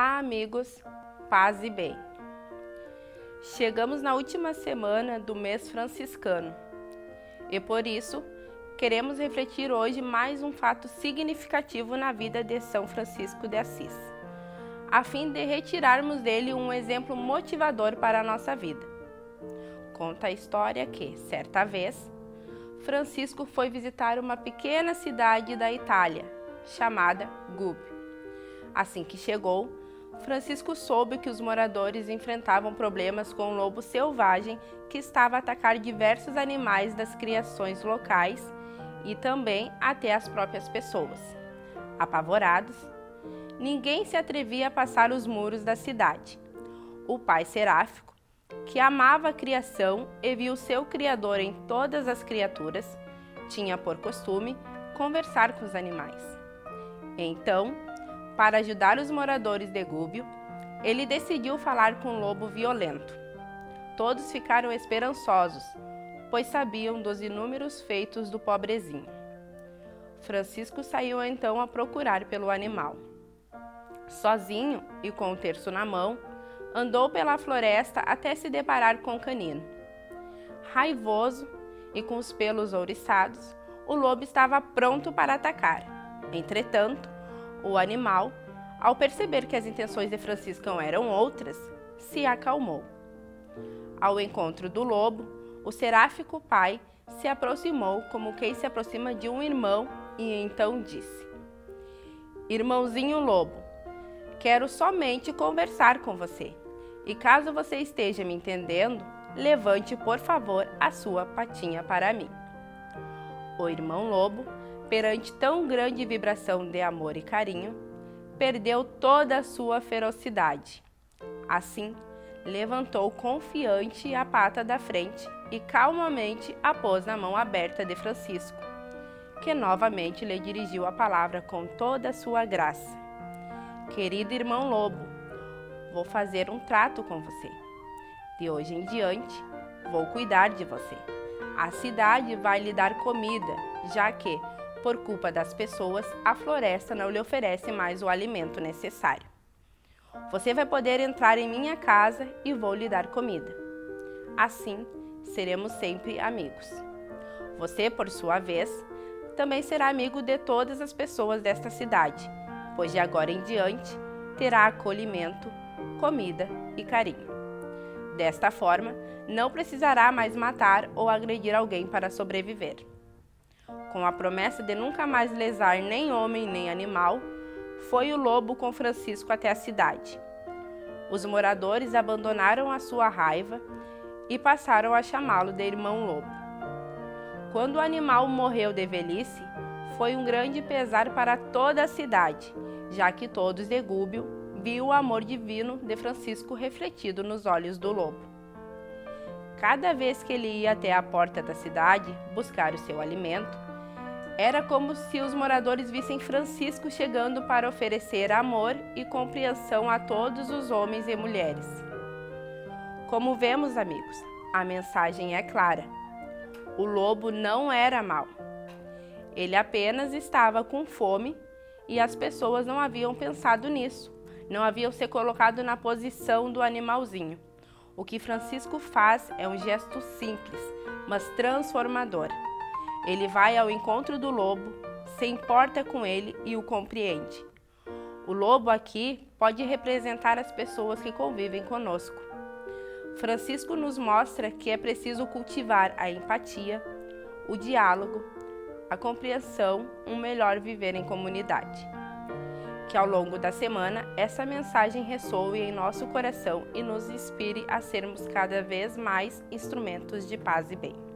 amigos, paz e bem. Chegamos na última semana do mês franciscano e por isso queremos refletir hoje mais um fato significativo na vida de São Francisco de Assis, a fim de retirarmos dele um exemplo motivador para a nossa vida. Conta a história que, certa vez, Francisco foi visitar uma pequena cidade da Itália, chamada Gubbio. Assim que chegou, Francisco soube que os moradores enfrentavam problemas com um lobo selvagem que estava a atacar diversos animais das criações locais e também até as próprias pessoas. Apavorados, ninguém se atrevia a passar os muros da cidade. O pai seráfico, que amava a criação e viu seu criador em todas as criaturas, tinha por costume conversar com os animais. Então, para ajudar os moradores de Gúbio, ele decidiu falar com o lobo violento. Todos ficaram esperançosos, pois sabiam dos inúmeros feitos do pobrezinho. Francisco saiu então a procurar pelo animal. Sozinho e com o terço na mão, andou pela floresta até se deparar com o canino. Raivoso e com os pelos ouriçados, o lobo estava pronto para atacar. Entretanto, o animal, ao perceber que as intenções de Franciscão eram outras, se acalmou. Ao encontro do lobo, o seráfico pai se aproximou como quem se aproxima de um irmão e então disse: Irmãozinho lobo, quero somente conversar com você. E caso você esteja me entendendo, levante por favor a sua patinha para mim. O irmão lobo perante tão grande vibração de amor e carinho, perdeu toda a sua ferocidade. Assim, levantou confiante a pata da frente e calmamente a pôs na mão aberta de Francisco, que novamente lhe dirigiu a palavra com toda a sua graça. Querido irmão Lobo, vou fazer um trato com você. De hoje em diante, vou cuidar de você. A cidade vai lhe dar comida, já que por culpa das pessoas, a floresta não lhe oferece mais o alimento necessário. Você vai poder entrar em minha casa e vou lhe dar comida. Assim, seremos sempre amigos. Você, por sua vez, também será amigo de todas as pessoas desta cidade, pois de agora em diante terá acolhimento, comida e carinho. Desta forma, não precisará mais matar ou agredir alguém para sobreviver com a promessa de nunca mais lesar nem homem nem animal, foi o lobo com Francisco até a cidade. Os moradores abandonaram a sua raiva e passaram a chamá-lo de irmão lobo. Quando o animal morreu de velhice, foi um grande pesar para toda a cidade, já que todos de Gúbio viam o amor divino de Francisco refletido nos olhos do lobo. Cada vez que ele ia até a porta da cidade buscar o seu alimento, era como se os moradores vissem Francisco chegando para oferecer amor e compreensão a todos os homens e mulheres. Como vemos, amigos, a mensagem é clara. O lobo não era mau. Ele apenas estava com fome e as pessoas não haviam pensado nisso, não haviam se colocado na posição do animalzinho. O que Francisco faz é um gesto simples, mas transformador. Ele vai ao encontro do lobo, se importa com ele e o compreende. O lobo aqui pode representar as pessoas que convivem conosco. Francisco nos mostra que é preciso cultivar a empatia, o diálogo, a compreensão, um melhor viver em comunidade. Que ao longo da semana essa mensagem ressoe em nosso coração e nos inspire a sermos cada vez mais instrumentos de paz e bem.